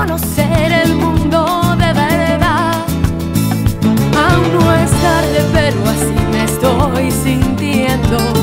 conocer el mundo de verdad. Aún no es tarde, pero así me estoy sintiendo.